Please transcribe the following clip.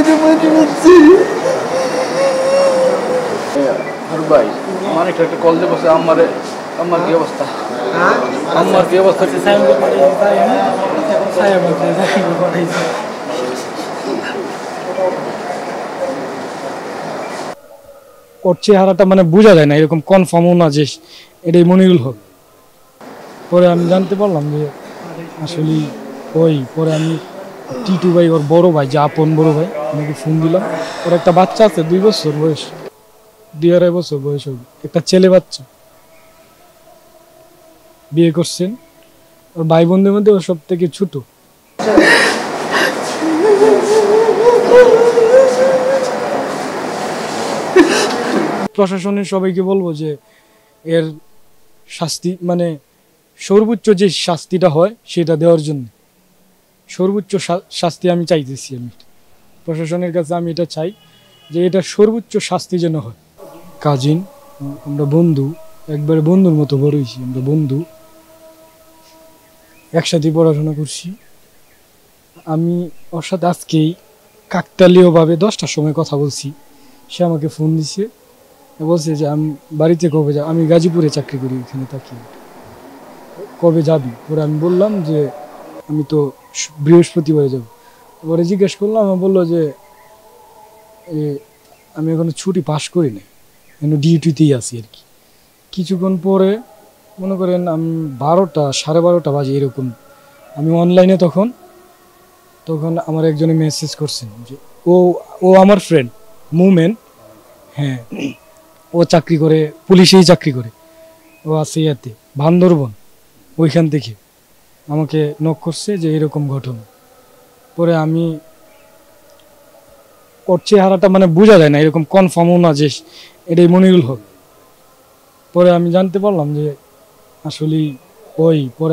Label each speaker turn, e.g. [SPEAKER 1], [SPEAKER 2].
[SPEAKER 1] করে মারি বলছি ভাই আমার একটা একটা কল দেবো আমারে আমার কি অবস্থা আমার কি অবস্থা
[SPEAKER 2] ওর চেহারাটা মানে বোঝা যায় না এরকম কনফার্মও না যে এটাই মনিরুল হক। পরে আমি জানতে পারলাম যে আসলে ওই পরে আমি টিটু ভাই ওর বড় ভাই যে আপন বড় ভাই আমাকে ফোন দিলাম। ওর একটা বাচ্চা আছে, দুই বছর বয়স। দুই আড়াই বছর বয়স হবে। একটা ছেলে বাচ্চা। বিয়ে করছেন। ওর ভাই বোনদের মধ্যে ও সব থেকে ছোট। প্রশাসনের সবাইকে বলব যে এর শাস্তি মানে সর্বোচ্চ যে শাস্তিটা হয় সেটা দেওয়ার জন্য। সর্বোচ্চ শাস্তি আমি চাইতেছি আমি। প্রশাসনের কাছে আমি এটা চাই যে এটা সর্বোচ্চ শাস্তি যেন হয়। কাজিন, আমরা বন্ধু, একবারে বন্ধুর মতো বড় আমরা বন্ধু। একসাথে পড়াশোনা করছি। আমি ওর সাথে আজকেই কাকতালীয়ভাবে দশটার সময় কথা বলছি। সে আমাকে ফোন দিছে, বলছে যে, আমি বাড়িতে কবে যাব আমি গাজীপুরে চাকরি করি, এখানে থাকি। কবে যাবি? পরে আমি বললাম যে, আমি তো বৃহস্পতিবারে যাব। পরে জিজ্ঞেস করলাম বলল যে আমি এখনও ছুটি পাস করি না এখন ডিউটিতেই আছি আর কি। কিছুক্ষণ পরে মনে করেন আমি, বারোটা, সাড়ে বারোটা বাজে এরকম। আমি অনলাইনে তখন তখন আমার একজনে মেসেজ করছেন যে, ও ও আমার ফ্রেন্ড মুমেন। হ্যাঁ ও চাকরি করে, পুলিশেই চাকরি করে। ও আছে ইয়াতে, বান্দরবন, ওইখান থেকে। আমাকে নক করছে যে, এরকম ঘটনা। পরে আমি ওর চেহারাটা মানে বোঝা যায় না, এরকম কনফার্মও না যে এটাই মনিরুল হক। পরে আমি জানতে পারলাম যে আসলে ওই, পরে